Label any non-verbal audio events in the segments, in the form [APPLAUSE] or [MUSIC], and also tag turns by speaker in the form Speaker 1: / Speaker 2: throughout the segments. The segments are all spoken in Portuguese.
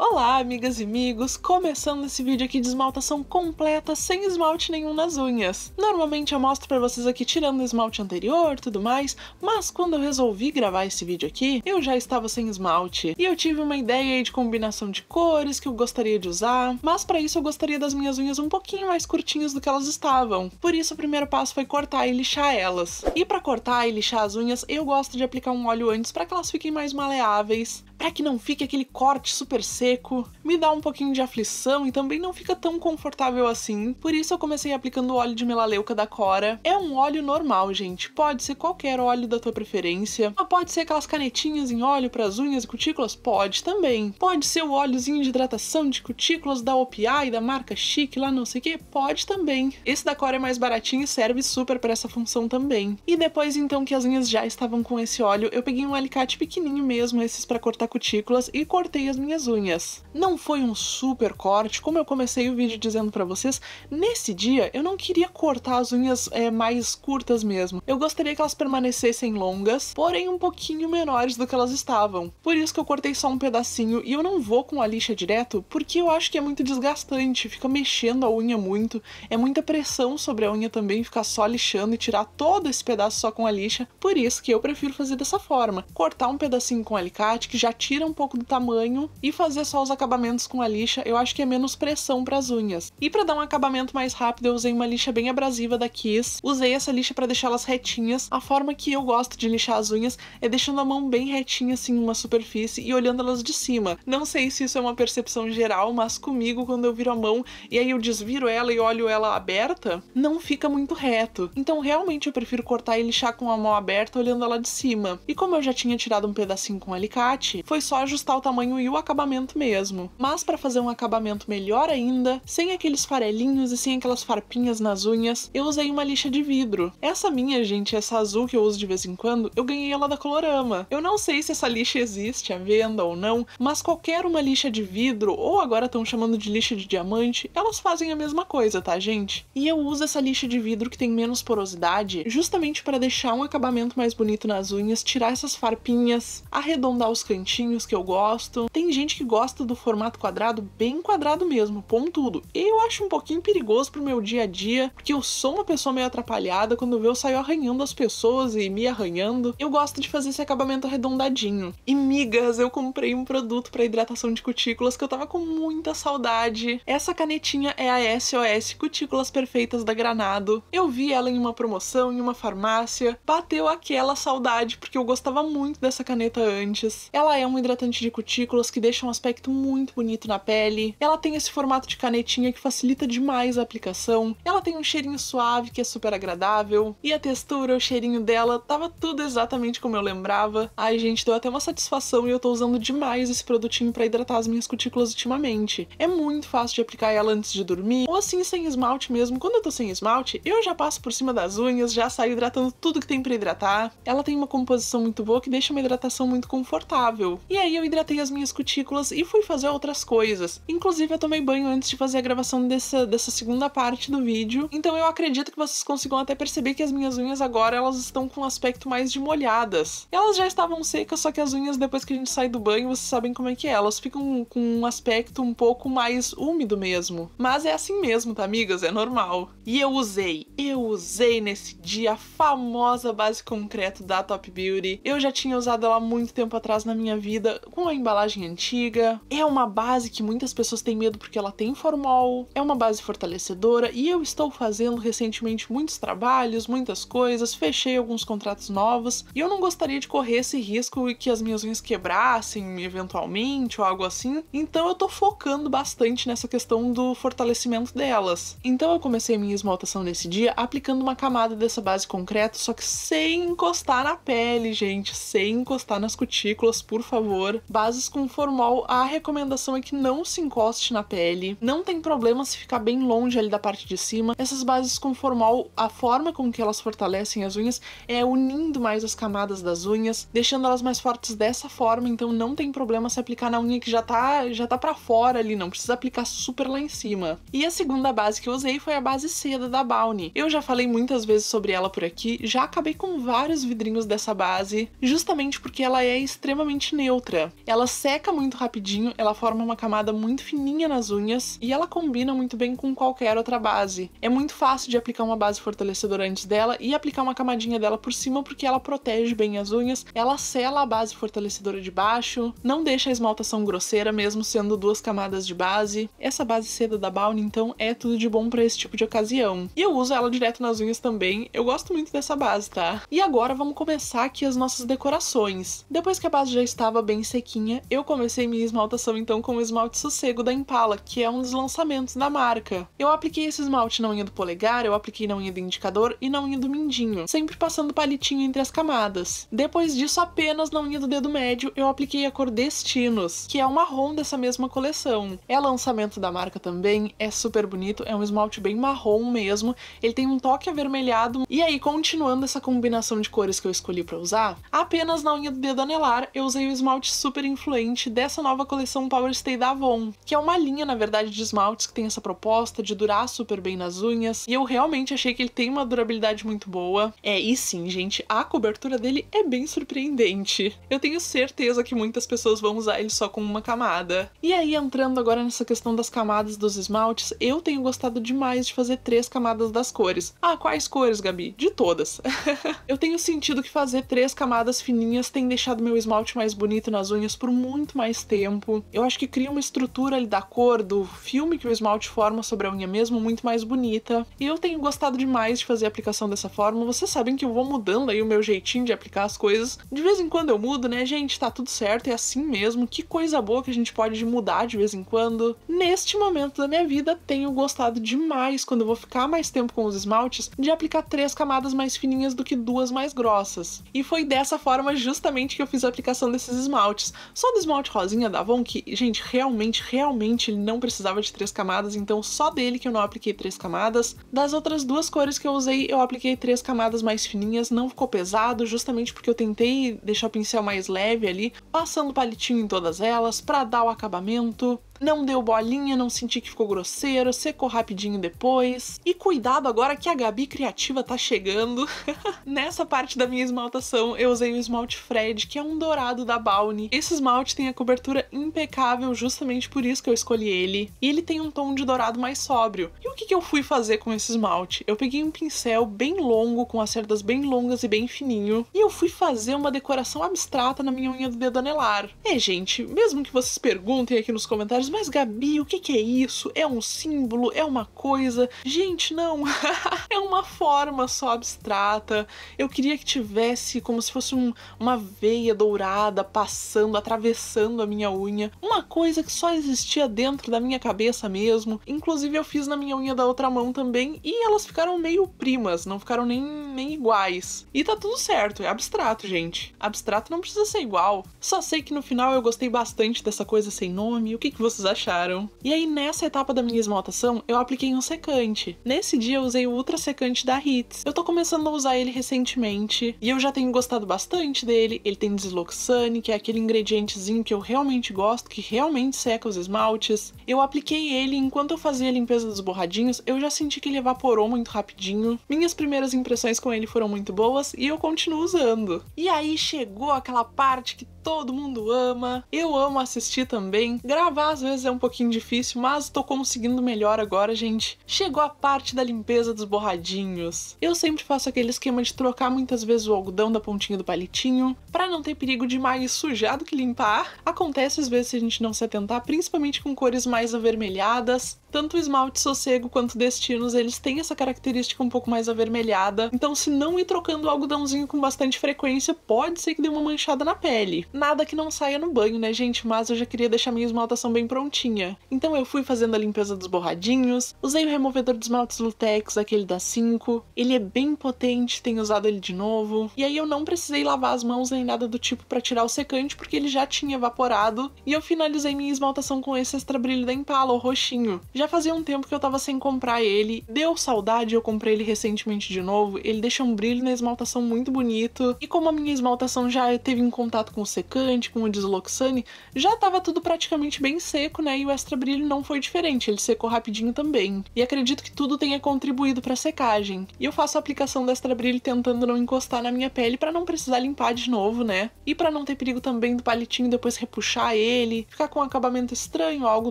Speaker 1: Olá, amigas e amigos! Começando esse vídeo aqui de esmaltação completa, sem esmalte nenhum nas unhas. Normalmente eu mostro pra vocês aqui tirando o esmalte anterior tudo mais, mas quando eu resolvi gravar esse vídeo aqui, eu já estava sem esmalte. E eu tive uma ideia aí de combinação de cores que eu gostaria de usar, mas para isso eu gostaria das minhas unhas um pouquinho mais curtinhas do que elas estavam. Por isso o primeiro passo foi cortar e lixar elas. E para cortar e lixar as unhas, eu gosto de aplicar um óleo antes para que elas fiquem mais maleáveis, para que não fique aquele corte super seco, me dá um pouquinho de aflição e também não fica tão confortável assim. Por isso eu comecei aplicando o óleo de melaleuca da Cora. É um óleo normal, gente. Pode ser qualquer óleo da tua preferência. Mas pode ser aquelas canetinhas em óleo para as unhas e cutículas? Pode também. Pode ser o óleozinho de hidratação de cutículas da OPI, da marca Chique, lá não sei o que? Pode também. Esse da Cora é mais baratinho e serve super para essa função também. E depois então que as unhas já estavam com esse óleo, eu peguei um alicate pequenininho mesmo, esses para cortar cutículas e cortei as minhas unhas. Não foi um super corte, como eu comecei o vídeo dizendo para vocês, nesse dia eu não queria cortar as unhas é, mais curtas mesmo. Eu gostaria que elas permanecessem longas, porém um pouquinho menores do que elas estavam. Por isso que eu cortei só um pedacinho e eu não vou com a lixa direto, porque eu acho que é muito desgastante, fica mexendo a unha muito, é muita pressão sobre a unha também ficar só lixando e tirar todo esse pedaço só com a lixa. Por isso que eu prefiro fazer dessa forma, cortar um pedacinho com alicate que já tira um pouco do tamanho e fazer só os acabamentos com a lixa, eu acho que é menos pressão para as unhas. E para dar um acabamento mais rápido, eu usei uma lixa bem abrasiva da Kiss. Usei essa lixa para deixá-las retinhas. A forma que eu gosto de lixar as unhas é deixando a mão bem retinha assim numa superfície e olhando elas de cima. Não sei se isso é uma percepção geral, mas comigo quando eu viro a mão e aí eu desviro ela e olho ela aberta, não fica muito reto. Então realmente eu prefiro cortar e lixar com a mão aberta olhando ela de cima. E como eu já tinha tirado um pedacinho com alicate, foi só ajustar o tamanho e o acabamento mesmo. Mas para fazer um acabamento melhor ainda, sem aqueles farelinhos e sem aquelas farpinhas nas unhas, eu usei uma lixa de vidro. Essa minha, gente, essa azul que eu uso de vez em quando, eu ganhei ela da Colorama. Eu não sei se essa lixa existe à venda ou não, mas qualquer uma lixa de vidro, ou agora estão chamando de lixa de diamante, elas fazem a mesma coisa, tá, gente? E eu uso essa lixa de vidro que tem menos porosidade, justamente para deixar um acabamento mais bonito nas unhas, tirar essas farpinhas, arredondar os cantinhos que eu gosto. Tem gente que gosta do formato quadrado bem quadrado mesmo, pontudo. Eu acho um pouquinho perigoso pro meu dia a dia, porque eu sou uma pessoa meio atrapalhada, quando eu saio arranhando as pessoas e me arranhando. Eu gosto de fazer esse acabamento arredondadinho. E migas, eu comprei um produto para hidratação de cutículas que eu tava com muita saudade. Essa canetinha é a SOS Cutículas Perfeitas da Granado. Eu vi ela em uma promoção em uma farmácia, bateu aquela saudade porque eu gostava muito dessa caneta antes. Ela é um hidratante de cutículas que deixa um aspecto muito bonito na pele. Ela tem esse formato de canetinha que facilita demais a aplicação. Ela tem um cheirinho suave que é super agradável. E a textura, o cheirinho dela, tava tudo exatamente como eu lembrava. Ai, gente, deu até uma satisfação e eu tô usando demais esse produtinho para hidratar as minhas cutículas ultimamente. É muito fácil de aplicar ela antes de dormir, ou assim sem esmalte mesmo. Quando eu tô sem esmalte, eu já passo por cima das unhas, já saio hidratando tudo que tem para hidratar. Ela tem uma composição muito boa que deixa uma hidratação muito confortável. E aí eu hidratei as minhas cutículas e fui fazer outras coisas. Inclusive, eu tomei banho antes de fazer a gravação dessa, dessa segunda parte do vídeo, então eu acredito que vocês consigam até perceber que as minhas unhas agora elas estão com um aspecto mais de molhadas. Elas já estavam secas, só que as unhas depois que a gente sai do banho, vocês sabem como é que é, elas ficam com um aspecto um pouco mais úmido mesmo. Mas é assim mesmo, tá, amigas? É normal. E eu usei, eu usei nesse dia a famosa base concreto da Top Beauty. Eu já tinha usado ela muito tempo atrás na minha vida, com a embalagem antiga. É uma base que muitas pessoas têm medo porque ela tem formol, é uma base fortalecedora e eu estou fazendo recentemente muitos trabalhos, muitas coisas, fechei alguns contratos novos e eu não gostaria de correr esse risco e que as minhas unhas quebrassem eventualmente ou algo assim, então eu tô focando bastante nessa questão do fortalecimento delas. Então eu comecei minha esmaltação nesse dia aplicando uma camada dessa base concreto, só que sem encostar na pele, gente, sem encostar nas cutículas, por favor. Bases com formol, a recomendação é que não se encoste na pele, não tem problema se ficar bem longe ali da parte de cima. Essas bases com formal, a forma com que elas fortalecem as unhas é unindo mais as camadas das unhas, deixando elas mais fortes dessa forma, então não tem problema se aplicar na unha que já tá, já tá para fora ali, não precisa aplicar super lá em cima. E a segunda base que eu usei foi a base seda da Bounty. Eu já falei muitas vezes sobre ela por aqui, já acabei com vários vidrinhos dessa base, justamente porque ela é extremamente neutra. Ela seca muito rapidinho, ela forma uma camada muito fininha nas unhas e ela combina muito bem com qualquer outra base. É muito fácil de aplicar uma base fortalecedora antes dela e aplicar uma camadinha dela por cima porque ela protege bem as unhas, ela sela a base fortalecedora de baixo, não deixa a esmaltação grosseira mesmo sendo duas camadas de base. Essa base seda da Balm então é tudo de bom para esse tipo de ocasião. E eu uso ela direto nas unhas também. Eu gosto muito dessa base, tá? E agora vamos começar aqui as nossas decorações. Depois que a base já estava bem sequinha, eu comecei minha esmaltação então com o esmalte Sossego da Impala, que é um dos lançamentos da marca. Eu apliquei esse esmalte na unha do polegar, eu apliquei na unha do indicador e na unha do mindinho, sempre passando palitinho entre as camadas. Depois disso, apenas na unha do dedo médio, eu apliquei a cor Destinos, que é o marrom dessa mesma coleção. É lançamento da marca também, é super bonito, é um esmalte bem marrom mesmo, ele tem um toque avermelhado. E aí, continuando essa combinação de cores que eu escolhi para usar, apenas na unha do dedo anelar eu usei o esmalte super influente dessa nova coleção Power Stay da Avon, que é uma linha, na verdade, de esmaltes que tem essa proposta de durar super bem nas unhas. E eu realmente achei que ele tem uma durabilidade muito boa. É, e sim, gente, a cobertura dele é bem surpreendente. Eu tenho certeza que muitas pessoas vão usar ele só com uma camada. E aí, entrando agora nessa questão das camadas dos esmaltes, eu tenho gostado demais de fazer três camadas das cores. Ah, quais cores, Gabi? De todas. [LAUGHS] eu tenho sentido que fazer três camadas fininhas tem deixado meu esmalte mais bonito nas unhas por muito mais tempo. Eu acho que cria uma estrutura ali da cor, do filme que o esmalte forma sobre a unha mesmo, muito mais bonita. E eu tenho gostado demais de fazer a aplicação dessa forma. Vocês sabem que eu vou mudando aí o meu jeitinho de aplicar as coisas. De vez em quando eu mudo, né, gente? Tá tudo certo, é assim mesmo. Que coisa boa que a gente pode mudar de vez em quando. Neste momento da minha vida, tenho gostado demais quando eu vou ficar mais tempo com os esmaltes de aplicar três camadas mais fininhas do que duas mais grossas. E foi dessa forma justamente que eu fiz a aplicação desses esmaltes. Só do esmalte rosinha da Avon, que, gente, realmente, realmente ele não precisava de três camadas, então só dele que eu não apliquei três camadas. Das outras duas cores que eu usei, eu apliquei três camadas mais fininhas, não ficou pesado, justamente porque eu tentei deixar o pincel mais leve ali, passando palitinho em todas elas para dar o acabamento. Não deu bolinha, não senti que ficou grosseiro, secou rapidinho depois. E cuidado agora que a Gabi Criativa tá chegando. [LAUGHS] Nessa parte da minha esmaltação, eu usei o esmalte Fred, que é um dourado da Balmy. Esse esmalte tem a cobertura impecável, justamente por isso que eu escolhi ele. E ele tem um tom de dourado mais sóbrio. E o que, que eu fui fazer com esse esmalte? Eu peguei um pincel bem longo, com as cerdas bem longas e bem fininho, e eu fui fazer uma decoração abstrata na minha unha do dedo anelar. É, gente, mesmo que vocês perguntem aqui nos comentários mas Gabi, o que, que é isso? É um símbolo? É uma coisa? Gente, não. [LAUGHS] é uma forma só abstrata. Eu queria que tivesse como se fosse um, uma veia dourada passando, atravessando a minha unha. Uma coisa que só existia dentro da minha cabeça mesmo. Inclusive, eu fiz na minha unha da outra mão também e elas ficaram meio primas, não ficaram nem, nem iguais. E tá tudo certo, é abstrato, gente. Abstrato não precisa ser igual. Só sei que no final eu gostei bastante dessa coisa sem nome. O que, que acharam? E aí, nessa etapa da minha esmaltação, eu apliquei um secante. Nesse dia, eu usei o Ultra Secante da Hits. Eu tô começando a usar ele recentemente e eu já tenho gostado bastante dele. Ele tem Desloxane, que é aquele ingredientezinho que eu realmente gosto, que realmente seca os esmaltes. Eu apliquei ele enquanto eu fazia a limpeza dos borradinhos, eu já senti que ele evaporou muito rapidinho. Minhas primeiras impressões com ele foram muito boas e eu continuo usando. E aí chegou aquela parte que todo mundo ama. Eu amo assistir também. Gravar às vezes é um pouquinho difícil, mas tô conseguindo melhor agora, gente. Chegou a parte da limpeza dos borradinhos. Eu sempre faço aquele esquema de trocar muitas vezes o algodão da pontinha do palitinho, para não ter perigo de mais sujar do que limpar. Acontece às vezes se a gente não se atentar, principalmente com cores mais avermelhadas. Tanto o esmalte sossego quanto destinos, eles têm essa característica um pouco mais avermelhada. Então, se não ir trocando o algodãozinho com bastante frequência, pode ser que dê uma manchada na pele. Nada que não saia no banho, né, gente? Mas eu já queria deixar minha esmaltação bem prontinha. Então eu fui fazendo a limpeza dos borradinhos, usei o removedor de esmaltes Lutex, aquele da 5. Ele é bem potente, tenho usado ele de novo. E aí eu não precisei lavar as mãos nem nada do tipo para tirar o secante, porque ele já tinha evaporado. E eu finalizei minha esmaltação com esse extra brilho da Impala, o roxinho. Já fazia um tempo que eu tava sem comprar ele, deu saudade, eu comprei ele recentemente de novo. Ele deixa um brilho na esmaltação muito bonito. E como a minha esmaltação já teve em contato com o secante, com o Desloxane, já tava tudo praticamente bem seco seco, né? E o extra brilho não foi diferente, ele secou rapidinho também. E acredito que tudo tenha contribuído para secagem. E eu faço a aplicação do extra brilho tentando não encostar na minha pele para não precisar limpar de novo, né? E para não ter perigo também do palitinho depois repuxar ele, ficar com um acabamento estranho, algo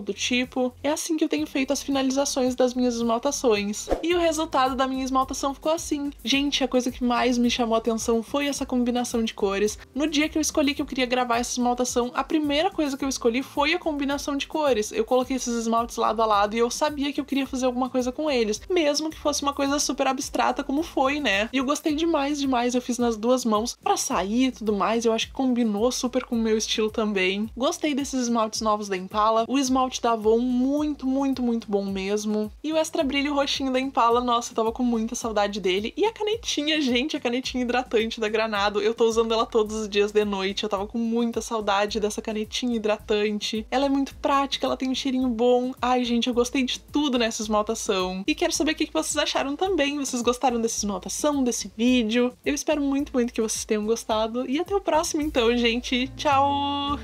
Speaker 1: do tipo. É assim que eu tenho feito as finalizações das minhas esmaltações. E o resultado da minha esmaltação ficou assim. Gente, a coisa que mais me chamou a atenção foi essa combinação de cores. No dia que eu escolhi que eu queria gravar essa esmaltação, a primeira coisa que eu escolhi foi a combinação de cores. Eu coloquei esses esmaltes lado a lado e eu sabia que eu queria fazer alguma coisa com eles, mesmo que fosse uma coisa super abstrata como foi, né? E eu gostei demais, demais. Eu fiz nas duas mãos para sair e tudo mais. Eu acho que combinou super com o meu estilo também. Gostei desses esmaltes novos da Impala. O esmalte da Avon muito, muito, muito bom mesmo. E o extra brilho roxinho da Impala, nossa, eu tava com muita saudade dele. E a canetinha, gente, a canetinha hidratante da Granado. Eu tô usando ela todos os dias de noite. Eu tava com muita saudade dessa canetinha hidratante. Ela é muito prática, ela tem um cheirinho bom. Ai, gente, eu gostei de tudo nessa esmaltação. E quero saber o que vocês acharam também. Vocês gostaram dessa esmaltação, desse vídeo? Eu espero muito, muito que vocês tenham gostado. E até o próximo, então, gente. Tchau!